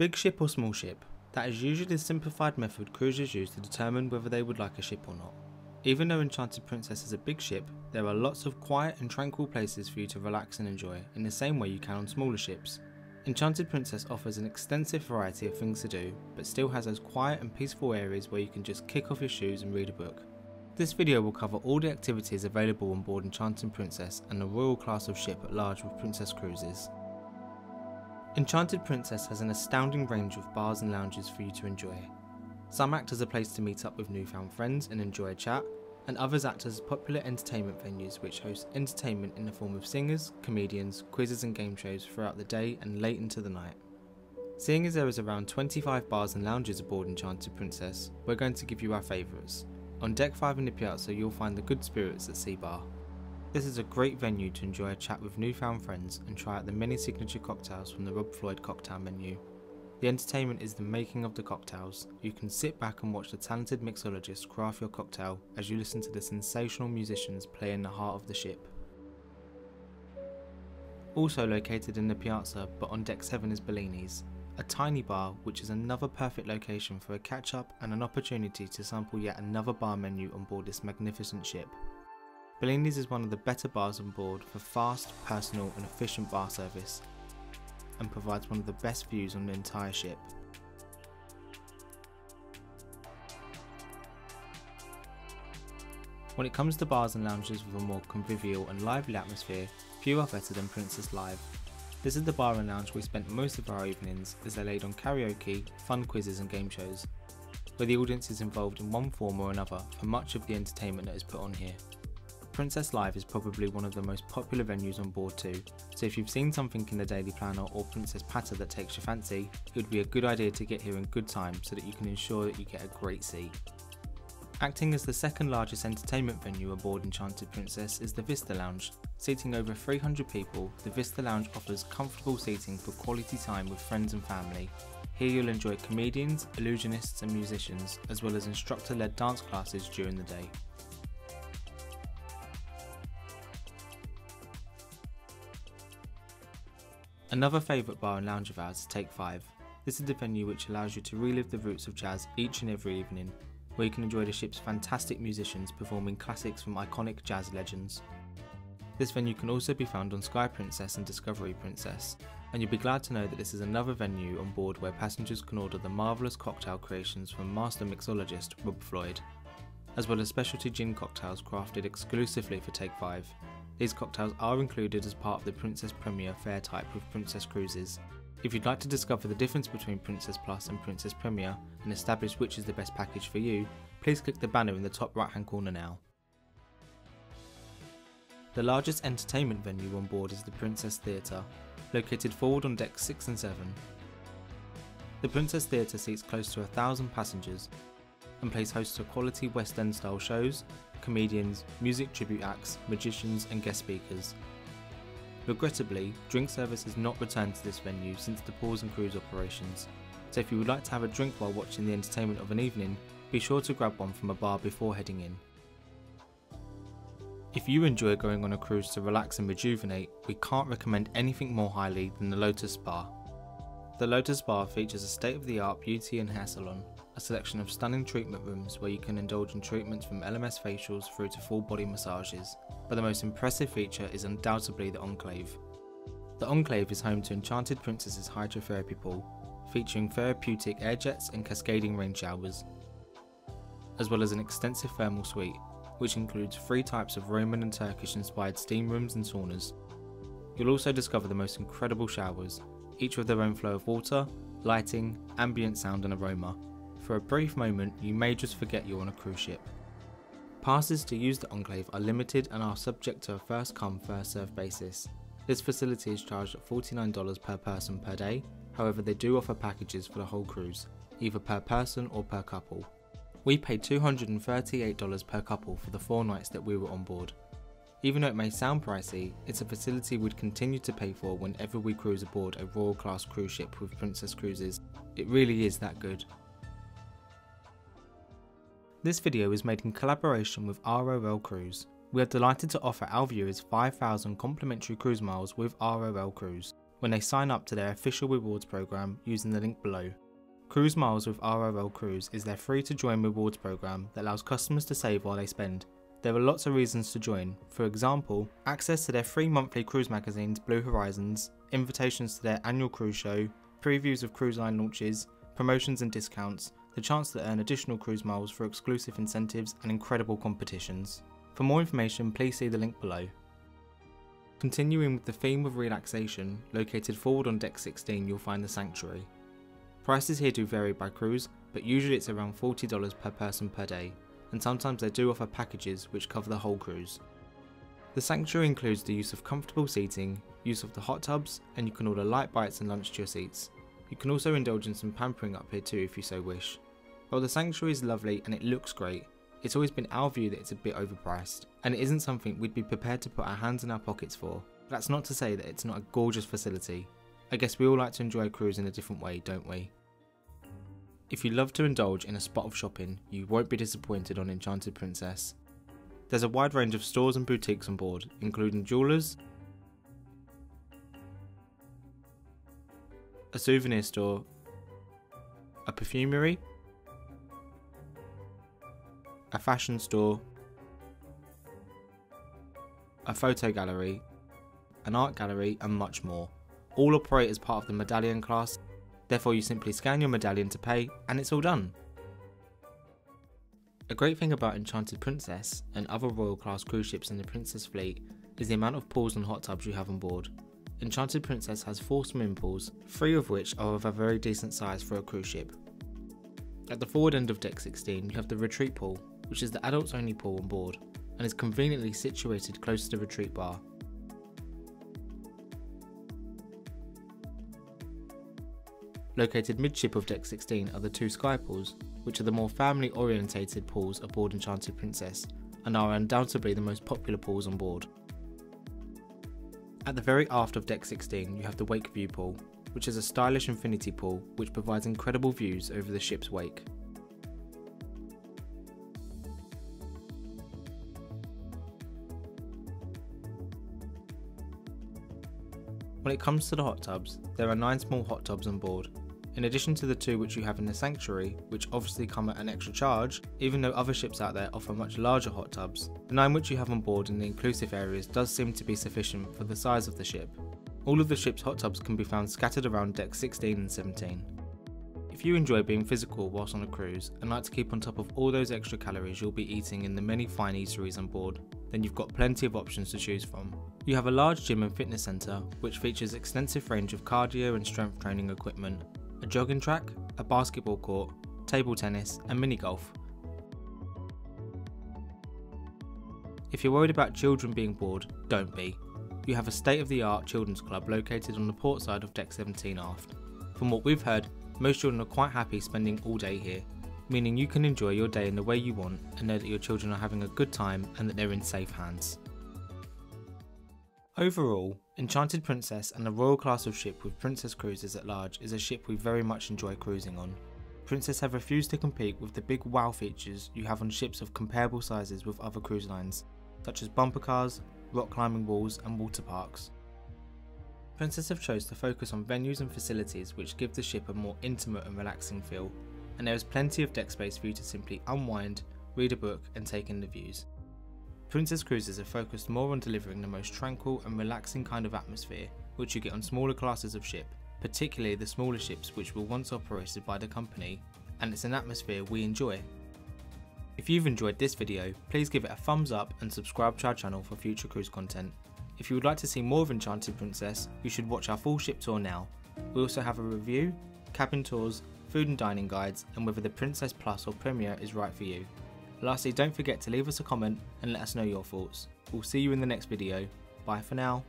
Big ship or small ship? That is usually the simplified method cruisers use to determine whether they would like a ship or not. Even though Enchanted Princess is a big ship, there are lots of quiet and tranquil places for you to relax and enjoy in the same way you can on smaller ships. Enchanted Princess offers an extensive variety of things to do, but still has those quiet and peaceful areas where you can just kick off your shoes and read a book. This video will cover all the activities available on board Enchanted Princess and the royal class of ship at large with Princess Cruises. Enchanted Princess has an astounding range of bars and lounges for you to enjoy. Some act as a place to meet up with newfound friends and enjoy a chat, and others act as popular entertainment venues which host entertainment in the form of singers, comedians, quizzes and game shows throughout the day and late into the night. Seeing as there is around 25 bars and lounges aboard Enchanted Princess, we're going to give you our favourites. On deck 5 in the Piazza you'll find the Good Spirits at Sea Bar, this is a great venue to enjoy a chat with newfound friends and try out the many signature cocktails from the Rob Floyd cocktail menu. The entertainment is the making of the cocktails. You can sit back and watch the talented mixologists craft your cocktail as you listen to the sensational musicians play in the heart of the ship. Also located in the piazza but on deck 7 is Bellini's, a tiny bar which is another perfect location for a catch up and an opportunity to sample yet another bar menu on board this magnificent ship. Bellini's is one of the better bars on board for fast, personal and efficient bar service and provides one of the best views on the entire ship. When it comes to bars and lounges with a more convivial and lively atmosphere, few are better than Princess Live. This is the bar and lounge we spent most of our evenings as they laid on karaoke, fun quizzes and game shows, where the audience is involved in one form or another for much of the entertainment that is put on here. Princess Live is probably one of the most popular venues on board too, so if you've seen something in the Daily Planner or Princess Patter that takes your fancy, it would be a good idea to get here in good time so that you can ensure that you get a great seat. Acting as the second largest entertainment venue aboard Enchanted Princess is the Vista Lounge. Seating over 300 people, the Vista Lounge offers comfortable seating for quality time with friends and family. Here you'll enjoy comedians, illusionists and musicians, as well as instructor led dance classes during the day. Another favourite bar and lounge of ours is Take 5. This is the venue which allows you to relive the roots of jazz each and every evening, where you can enjoy the ship's fantastic musicians performing classics from iconic jazz legends. This venue can also be found on Sky Princess and Discovery Princess, and you'll be glad to know that this is another venue on board where passengers can order the marvellous cocktail creations from master mixologist Rob Floyd, as well as specialty gin cocktails crafted exclusively for Take 5. These cocktails are included as part of the Princess Premier fare type with Princess Cruises. If you'd like to discover the difference between Princess Plus and Princess Premier and establish which is the best package for you, please click the banner in the top right hand corner now. The largest entertainment venue on board is the Princess Theatre, located forward on decks 6 and 7. The Princess Theatre seats close to a thousand passengers and plays host to quality West End style shows, comedians, music tribute acts, magicians, and guest speakers. Regrettably, drink service has not returned to this venue since the pause in cruise operations, so if you would like to have a drink while watching the entertainment of an evening, be sure to grab one from a bar before heading in. If you enjoy going on a cruise to relax and rejuvenate, we can't recommend anything more highly than the Lotus Spa. The Lotus Spa features a state of the art beauty and hair salon, a selection of stunning treatment rooms where you can indulge in treatments from Elemis facials through to full body massages, but the most impressive feature is undoubtedly the Enclave. The Enclave is home to Enchanted Princess's hydrotherapy pool, featuring therapeutic air jets and cascading rain showers, as well as an extensive thermal suite, which includes three types of Roman and Turkish inspired steam rooms and saunas. You'll also discover the most incredible showers, each with their own flow of water, lighting, ambient sound and aroma, for a brief moment, you may just forget you're on a cruise ship. Passes to use the Enclave are limited and are subject to a first come, first served basis. This facility is charged at $49 per person per day, however, they do offer packages for the whole cruise, either per person or per couple. We paid $238 per couple for the four nights that we were on board. Even though it may sound pricey, it's a facility we'd continue to pay for whenever we cruise aboard a Royal Class cruise ship with Princess Cruises. It really is that good. This video is made in collaboration with ROL Cruise. We are delighted to offer our viewers 5,000 complimentary cruise miles with ROL Cruise. when they sign up to their official rewards program using the link below. Cruise Miles with ROL Cruise is their free to join rewards program that allows customers to save while they spend. There are lots of reasons to join, for example, access to their free monthly cruise magazines Blue Horizons, invitations to their annual cruise show, previews of cruise line launches, promotions and discounts, the chance to earn additional cruise miles for exclusive incentives and incredible competitions. For more information, please see the link below. Continuing with the theme of relaxation, located forward on deck 16 you'll find the Sanctuary. Prices here do vary by cruise, but usually it's around $40 per person per day, and sometimes they do offer packages which cover the whole cruise. The Sanctuary includes the use of comfortable seating, use of the hot tubs, and you can order light bites and lunch to your seats. You can also indulge in some pampering up here too if you so wish. While the Sanctuary is lovely and it looks great, it's always been our view that it's a bit overpriced, and it isn't something we'd be prepared to put our hands in our pockets for. That's not to say that it's not a gorgeous facility. I guess we all like to enjoy a cruise in a different way, don't we? If you love to indulge in a spot of shopping, you won't be disappointed on Enchanted Princess. There's a wide range of stores and boutiques on board, including jewellers, a souvenir store, a perfumery, fashion store, a photo gallery, an art gallery, and much more. All operate as part of the medallion class, therefore, you simply scan your medallion to pay, and it's all done. A great thing about Enchanted Princess and other royal class cruise ships in the Princess fleet is the amount of pools and hot tubs you have on board. Enchanted Princess has four swimming pools, three of which are of a very decent size for a cruise ship. At the forward end of deck 16 you have the retreat pool, which is the adults only pool on board and is conveniently situated close to the retreat bar. Located midship of deck 16 are the two sky pools, which are the more family orientated pools aboard Enchanted Princess and are undoubtedly the most popular pools on board. At the very aft of deck 16 you have the wake view pool, which is a stylish infinity pool which provides incredible views over the ship's wake. When it comes to the hot tubs, there are 9 small hot tubs on board. In addition to the two which you have in the Sanctuary, which obviously come at an extra charge, even though other ships out there offer much larger hot tubs, the 9 which you have on board in the inclusive areas does seem to be sufficient for the size of the ship. All of the ship's hot tubs can be found scattered around decks 16 and 17. If you enjoy being physical whilst on a cruise and like to keep on top of all those extra calories you'll be eating in the many fine eateries on board, then you've got plenty of options to choose from. You have a large gym and fitness centre which features extensive range of cardio and strength training equipment, a jogging track, a basketball court, table tennis and mini golf. If you're worried about children being bored, don't be. You have a state of the art children's club located on the port side of deck 17 aft. From what we've heard, most children are quite happy spending all day here, meaning you can enjoy your day in the way you want and know that your children are having a good time and that they're in safe hands. Overall, Enchanted Princess and the royal class of ship with Princess Cruises at large is a ship we very much enjoy cruising on. Princess have refused to compete with the big wow features you have on ships of comparable sizes with other cruise lines, such as bumper cars, rock climbing walls and water parks. Princess have chose to focus on venues and facilities which give the ship a more intimate and relaxing feel, and there is plenty of deck space for you to simply unwind, read a book and take in the views. Princess Cruises are focused more on delivering the most tranquil and relaxing kind of atmosphere which you get on smaller classes of ship, particularly the smaller ships which were once operated by the company, and it's an atmosphere we enjoy. If you've enjoyed this video, please give it a thumbs up and subscribe to our channel for future cruise content. If you would like to see more of Enchanted Princess, you should watch our full ship tour now. We also have a review, cabin tours, food and dining guides, and whether the Princess Plus or Premier is right for you. Lastly, don't forget to leave us a comment and let us know your thoughts. We'll see you in the next video. Bye for now.